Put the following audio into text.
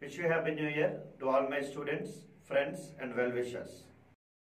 Wish you a happy new year to all my students, friends and well-wishers.